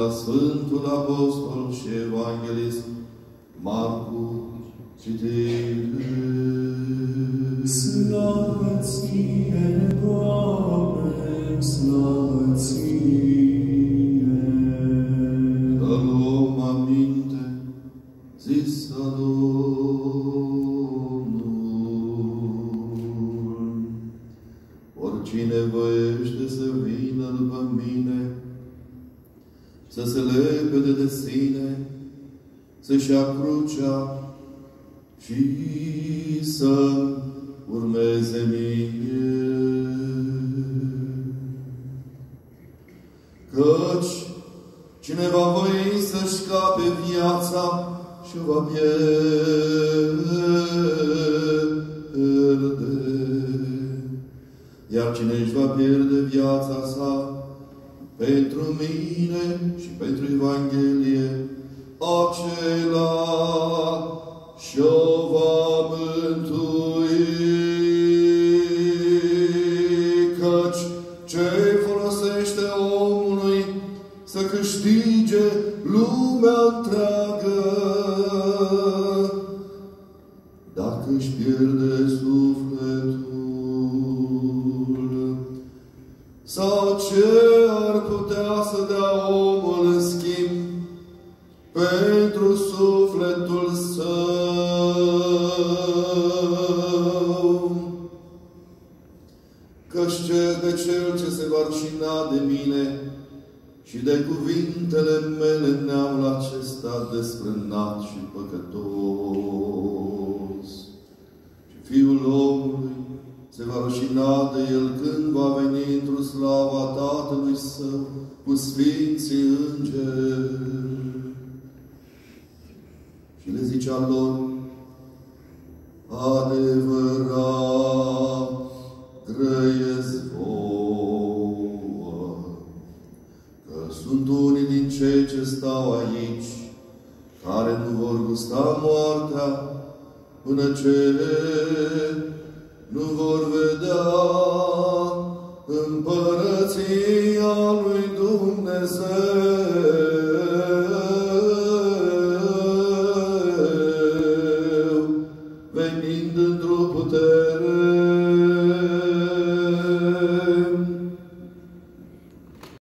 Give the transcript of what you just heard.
La Sfântul Apostol și Evanghelist Marcu, citire. Slavă ție, Doamne, slavă ție! Să luăm aminte, zis a Domnul. Oricine voiește să vină după mine, să se lepede de sine, să-și ia crucea și să urmeze mie. Căci cine va voi să-și scape viața și o va pierde, iar cine își va pierde viața sa pentru mine și pentru Evanghelie, acela și-o va mântui. Căci ce folosește omului să câștige lumea întreagă dacă își pierde sufletul? Sau ce ar putea să dea omul în schimb pentru sufletul său? Căci ce de cel ce se va rușina de mine și de cuvintele mele neamul acesta desprânat și păcătos. Și Fiul omului se va rușina de el când va veni într-o slava Tatălui Său cu Sfinții Îngeri. Și le zicea lor, adevărat grăiesc vouă, că sunt unii din cei ce stau aici, care nu vor gusta moartea până ce nu vor vedea împărăția lui Dumnezeu.